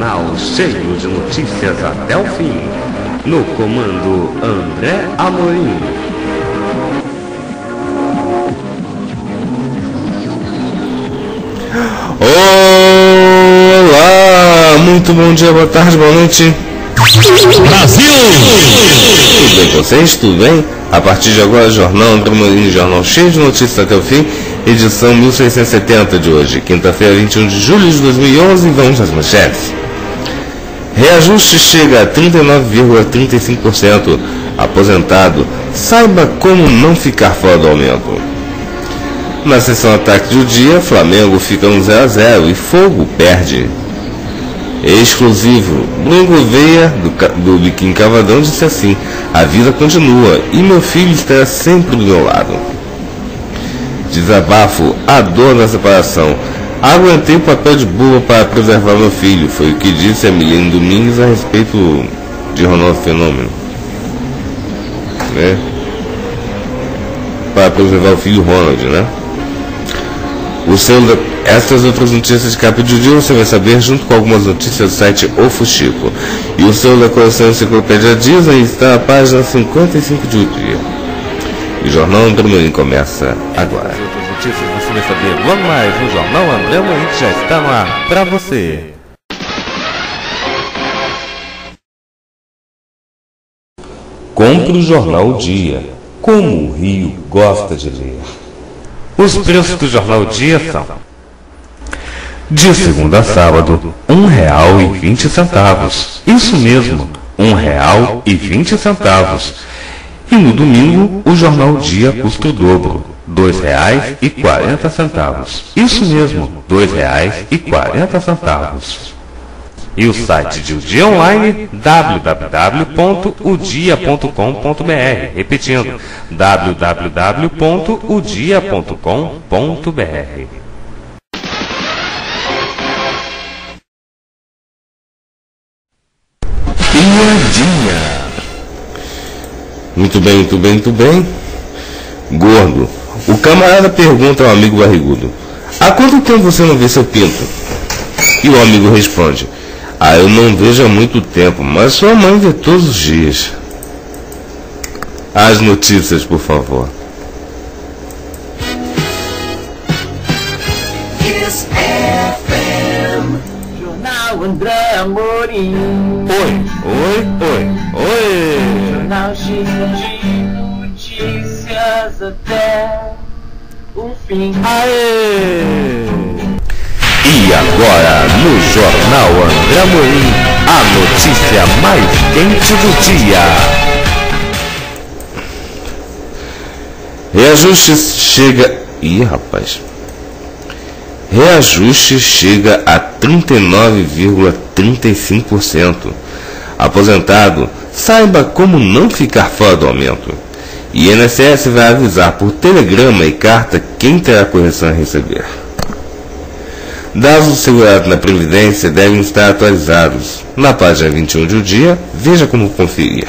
Jornal cheio de notícias até o fim. No comando André Amorim. Olá, muito bom dia, boa tarde, boa noite. Brasil! Tudo bem com vocês? Tudo bem? A partir de agora, Jornal André Morim, jornal cheio de notícias até o fim, edição 1670 de hoje, quinta-feira, 21 de julho de 2011, vamos às manchetes. Reajuste chega a 39,35%. Aposentado, saiba como não ficar fora do aumento. Na sessão ataque do dia, Flamengo fica no 0 a 0 e Fogo perde. Exclusivo, Bruno Gouveia, do, do Biquim Cavadão, disse assim: A vida continua e meu filho estará sempre do meu lado. Desabafo, a dor da separação. Aguentei o papel de burro para preservar meu filho, foi o que disse a Milene Domingues a respeito de Ronaldo Fenômeno. Né? Para preservar o filho Ronald, né? O seu, essas outras notícias de capa de dia você vai saber junto com algumas notícias do site O Fuxico. E o seu da coleção Enciclopédia Disney está na página 55 de O. E o Jornal André Morim começa agora. Notícias você vai saber logo mais no Jornal André que já está ar pra você. Compre o Jornal Dia, como o Rio gosta de ler. Os preços do Jornal Dia são de segunda a sábado, vinte centavos. Isso mesmo, vinte centavos. E no domingo, o Jornal Dia custa o dobro, dois reais e quarenta centavos. Isso mesmo, dois reais e quarenta centavos. E o site de O Dia Online, www.udia.com.br. Repetindo, www.udia.com.br. Piadinha. Muito bem, muito bem, muito bem. Gordo. O camarada pergunta ao amigo barrigudo: Há quanto tempo você não vê seu pinto? E o amigo responde: Ah, eu não vejo há muito tempo, mas sua mãe vê todos os dias. As notícias, por favor. Jornal André Amorim. Oi, oi, oi, oi. Jornal cheio de notícias até Aê! E agora, no Jornal André Amorim, a notícia mais quente do dia. Reajuste chega. Ih, rapaz. Reajuste chega a 39,35%. Aposentado, saiba como não ficar fora do aumento. INSS vai avisar por telegrama e carta quem terá correção a receber. Dados segurados na Previdência devem estar atualizados. Na página 21 de O Dia, veja como conferir.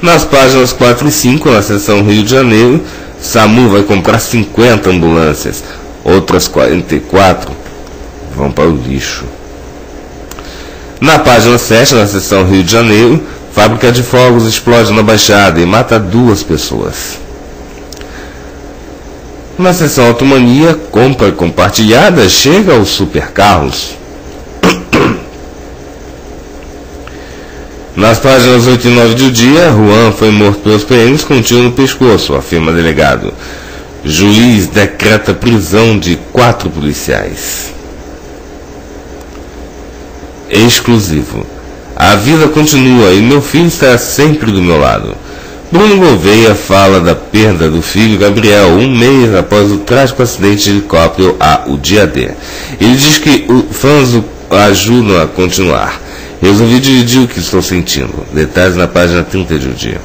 Nas páginas 4 e 5, na seção Rio de Janeiro, SAMU vai comprar 50 ambulâncias. Outras 44 vão para o lixo. Na página 7, na seção Rio de Janeiro, fábrica de fogos explode na Baixada e mata duas pessoas. Na seção Automania, compra compartilhada chega aos supercarros. Nas páginas 8 e 9 do dia, Juan foi morto pelos PMs com um tiro no pescoço, afirma delegado. Juiz decreta prisão de quatro policiais. Exclusivo. A vida continua e meu filho está sempre do meu lado. Bruno Gouveia fala da perda do filho Gabriel um mês após o trágico acidente de helicóptero a o dia D. Ele diz que os fãs o ajudam a continuar. Resolvi dividir o que estou sentindo. Detalhes na página 30 de o dia.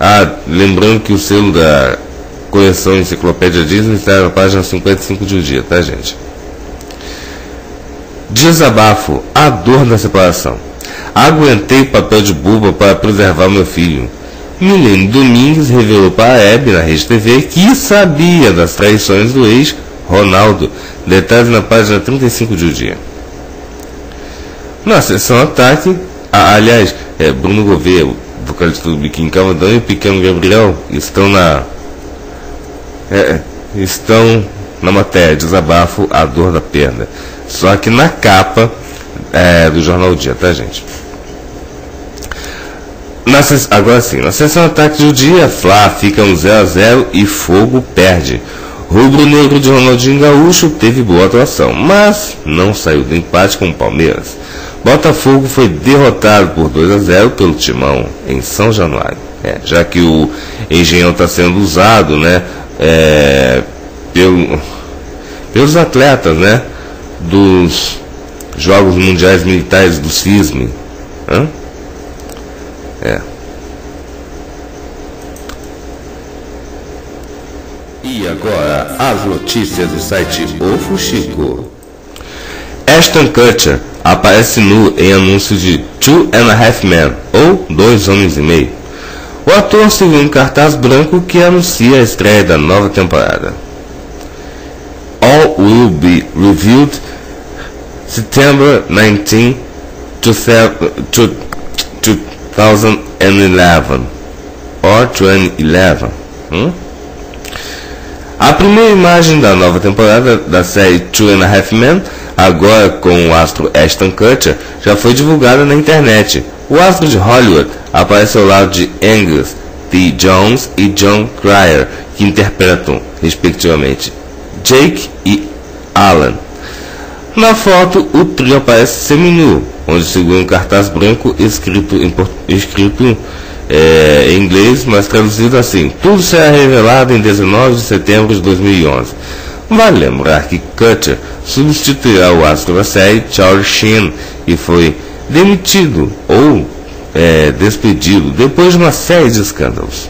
Ah, lembrando que o selo da coleção Enciclopédia Disney está na página 55 de o dia, tá gente? Desabafo, a dor da separação. Aguentei papel de buba para preservar meu filho. Milene Domingues revelou para a Hebe na Rede TV que sabia das traições do ex Ronaldo. Detalhes na página 35 de o dia. Na sessão ataque, ah, aliás, é, Bruno Gouveia, vocalista do Biquinho Cavadão e o Pequeno Gabriel estão na. É, estão na matéria Desabafo, a dor da perda. Só que na capa é, do Jornal Dia, tá gente? Na, agora sim, na sessão ataque do dia, Flá fica um 0 a 0 e Fogo perde. Rubro Negro de Ronaldinho Gaúcho teve boa atuação, mas não saiu do empate com o Palmeiras. Botafogo foi derrotado por 2 a 0 pelo Timão em São Januário. É, já que o Engenhão está sendo usado, né, é, pelo, pelos atletas, né, dos Jogos Mundiais Militares do CISM. Hã? É. E agora, as notícias do site O Fuxico. Ashton Kutcher aparece nu em anúncio de Two and a Half Men, ou Dois Homens e Meio. O ator seguiu um cartaz branco que anuncia a estreia da nova temporada. All will be revealed September 19, 2011 or 2011. Hum? A primeira imagem da nova temporada da série Two and a Half Men, agora com o astro Ashton Kutcher, já foi divulgada na internet. O astro de Hollywood aparece ao lado de Angus T. Jones e John Cryer, que interpretam, respectivamente, Jake e Alan. Na foto, o trio aparece seminu, onde segura um cartaz branco escrito em, escrito, é, em inglês, mas traduzido assim: Tudo será revelado em 19 de setembro de 2011. Vale lembrar que Kutcher substituirá o astro da série Charlie Sheen e foi demitido ou é, despedido depois de uma série de escândalos.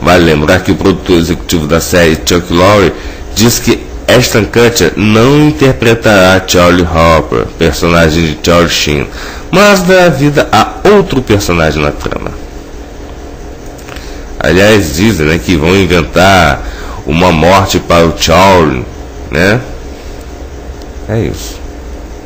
Vale lembrar que o produtor executivo da série, Chuck Lorre, diz que Ashton Kutcher não interpretará Charlie Hopper, personagem de Charlie Sheen, mas dará vida a outro personagem na trama. Aliás, dizem né, que vão inventar uma morte para o Charlie, né? É isso.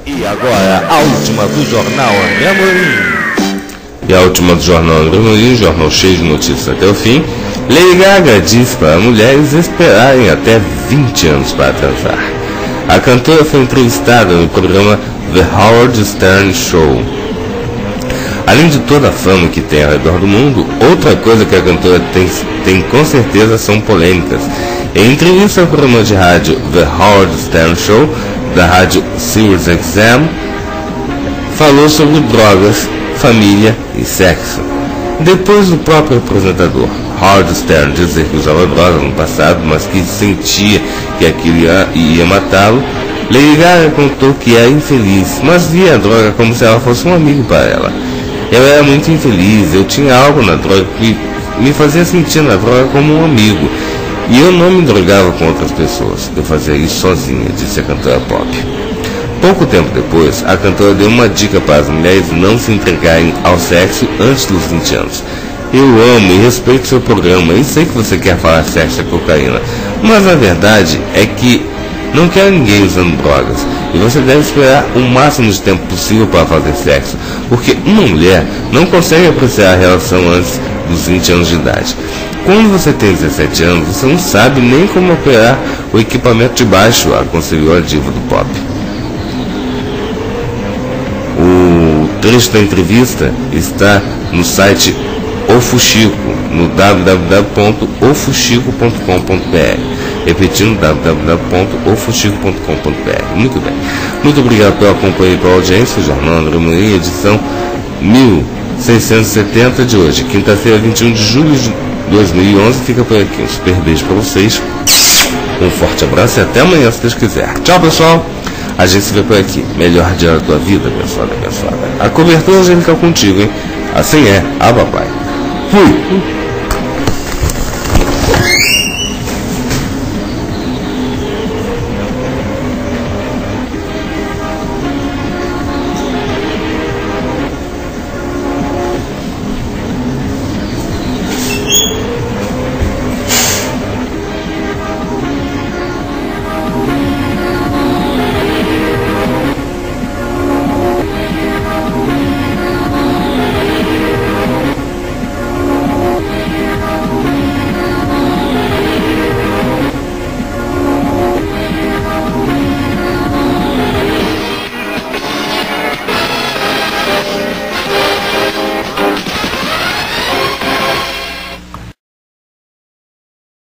E agora, a última do jornal André Morim. E a última do jornal André Morim, jornal cheio de notícias até o fim. Lady Gaga diz para mulheres esperarem até 20 anos para transar. A cantora foi entrevistada no programa The Howard Stern Show. Além de toda a fama que tem ao redor do mundo, outra coisa que a cantora tem, tem com certeza são polêmicas. Em entrevista ao programa de rádio The Howard Stern Show, da rádio Sirius Exam, falou sobre drogas, família e sexo. Depois do próprio apresentador Howard Stern dizer que usava drogas no passado, mas que sentia que aquilo ia, ia matá-lo, Lady Gaga contou que era infeliz, mas via a droga como se ela fosse um amigo para ela. Eu era muito infeliz, eu tinha algo na droga que me fazia sentir na droga como um amigo. E eu não me drogava com outras pessoas, eu fazia isso sozinha, disse a cantora pop. Pouco tempo depois, a cantora deu uma dica para as mulheres não se entregarem ao sexo antes dos 20 anos. Eu amo e respeito seu programa e sei que você quer falar sexo e cocaína, mas a verdade é que não quero ninguém usando drogas e você deve esperar o máximo de tempo possível para fazer sexo, porque uma mulher não consegue apreciar a relação antes dos 20 anos de idade. Quando você tem 17 anos, você não sabe nem como operar o equipamento de baixo, aconselhou a diva do pop. Trecho da entrevista está no site o Fuxico no www.ofuxico.com.br. Repetindo, www.ofuxico.com.br. Muito bem. Muito obrigado pela companhia e pela audiência. Jornal André Moreira, edição 1000. 670 de hoje, quinta-feira, 21 de julho de 2011. Fica por aqui. Um super beijo pra vocês. Um forte abraço e até amanhã, se Deus quiser. Tchau, pessoal. A gente se vê por aqui. Melhor dia da tua vida, abençoada, abençoada. A cobertura angelical contigo, hein? Assim é. Ah, papai. Fui.